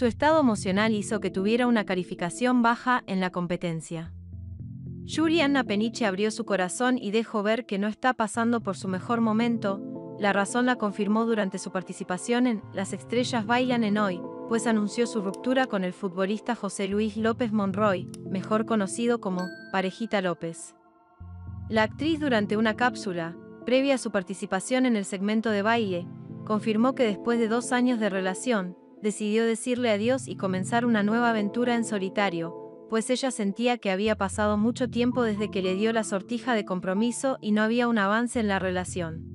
Su estado emocional hizo que tuviera una calificación baja en la competencia. Yuri Anna Peniche abrió su corazón y dejó ver que no está pasando por su mejor momento, la razón la confirmó durante su participación en Las Estrellas Bailan en Hoy, pues anunció su ruptura con el futbolista José Luis López Monroy, mejor conocido como Parejita López. La actriz durante una cápsula, previa a su participación en el segmento de baile, confirmó que después de dos años de relación, decidió decirle adiós y comenzar una nueva aventura en solitario, pues ella sentía que había pasado mucho tiempo desde que le dio la sortija de compromiso y no había un avance en la relación.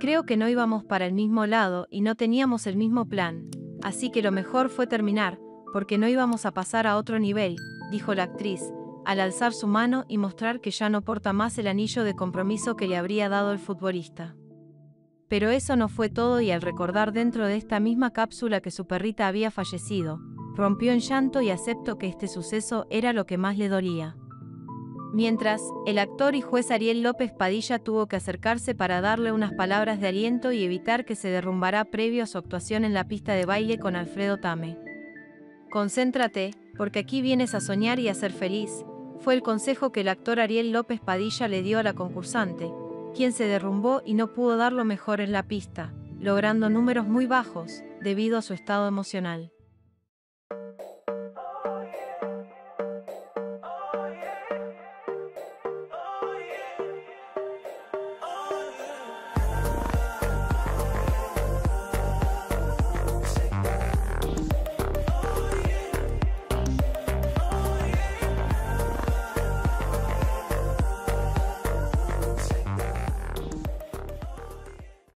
Creo que no íbamos para el mismo lado y no teníamos el mismo plan, así que lo mejor fue terminar, porque no íbamos a pasar a otro nivel, dijo la actriz, al alzar su mano y mostrar que ya no porta más el anillo de compromiso que le habría dado el futbolista. Pero eso no fue todo y al recordar dentro de esta misma cápsula que su perrita había fallecido, rompió en llanto y aceptó que este suceso era lo que más le dolía. Mientras, el actor y juez Ariel López Padilla tuvo que acercarse para darle unas palabras de aliento y evitar que se derrumbara previo a su actuación en la pista de baile con Alfredo Tame. Concéntrate, porque aquí vienes a soñar y a ser feliz, fue el consejo que el actor Ariel López Padilla le dio a la concursante, quien se derrumbó y no pudo dar lo mejor en la pista, logrando números muy bajos, debido a su estado emocional.